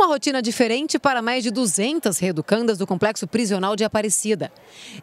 Uma rotina diferente para mais de 200 reeducandas do Complexo Prisional de Aparecida.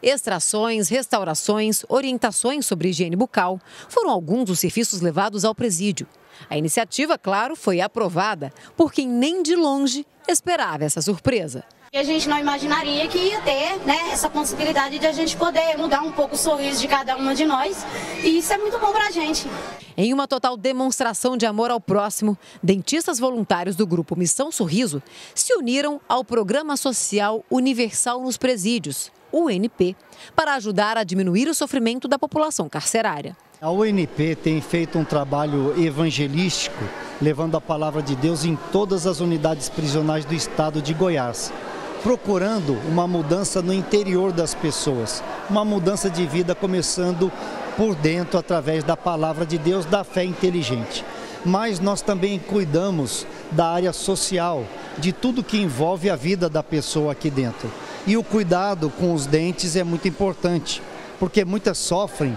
Extrações, restaurações, orientações sobre higiene bucal foram alguns dos serviços levados ao presídio. A iniciativa, claro, foi aprovada por quem nem de longe esperava essa surpresa. E a gente não imaginaria que ia ter né, essa possibilidade de a gente poder mudar um pouco o sorriso de cada uma de nós. E isso é muito bom para a gente. Em uma total demonstração de amor ao próximo, dentistas voluntários do grupo Missão Sorriso se uniram ao Programa Social Universal nos Presídios, o UNP, para ajudar a diminuir o sofrimento da população carcerária. A UNP tem feito um trabalho evangelístico, levando a palavra de Deus em todas as unidades prisionais do estado de Goiás procurando uma mudança no interior das pessoas, uma mudança de vida começando por dentro através da palavra de Deus, da fé inteligente. Mas nós também cuidamos da área social, de tudo que envolve a vida da pessoa aqui dentro. E o cuidado com os dentes é muito importante, porque muitas sofrem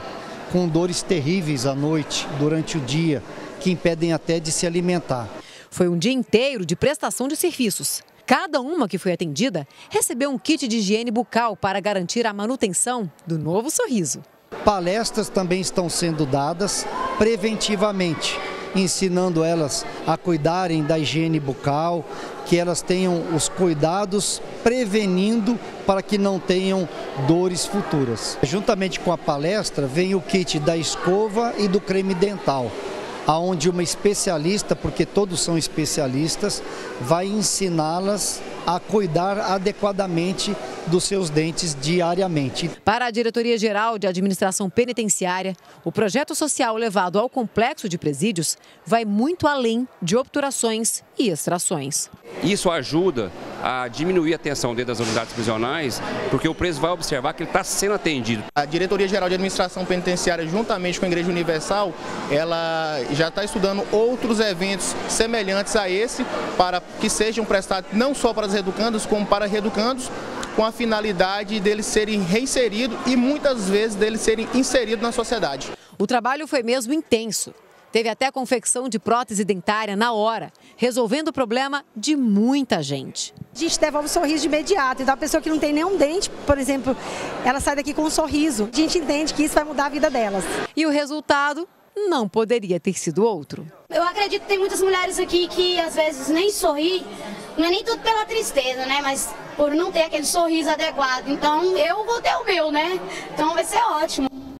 com dores terríveis à noite, durante o dia, que impedem até de se alimentar. Foi um dia inteiro de prestação de serviços. Cada uma que foi atendida recebeu um kit de higiene bucal para garantir a manutenção do novo sorriso. Palestras também estão sendo dadas preventivamente, ensinando elas a cuidarem da higiene bucal, que elas tenham os cuidados prevenindo para que não tenham dores futuras. Juntamente com a palestra vem o kit da escova e do creme dental aonde uma especialista, porque todos são especialistas, vai ensiná-las a cuidar adequadamente dos seus dentes diariamente. Para a Diretoria Geral de Administração Penitenciária, o projeto social levado ao complexo de presídios vai muito além de obturações e extrações. Isso ajuda a diminuir a tensão dentro das unidades prisionais, porque o preso vai observar que ele está sendo atendido. A Diretoria Geral de Administração Penitenciária, juntamente com a Igreja Universal, ela já está estudando outros eventos semelhantes a esse, para que sejam prestados não só para os educandos, como para reeducandos, com a finalidade deles serem reinseridos e muitas vezes deles serem inseridos na sociedade. O trabalho foi mesmo intenso. Teve até a confecção de prótese dentária na hora, resolvendo o problema de muita gente. A gente devolve o sorriso de imediato. Então, a pessoa que não tem nenhum dente, por exemplo, ela sai daqui com um sorriso. A gente entende que isso vai mudar a vida delas. E o resultado não poderia ter sido outro. Eu acredito que tem muitas mulheres aqui que às vezes nem sorri, não é nem tudo pela tristeza, né? Mas por não ter aquele sorriso adequado. Então eu vou ter o meu, né? Então vai ser ótimo.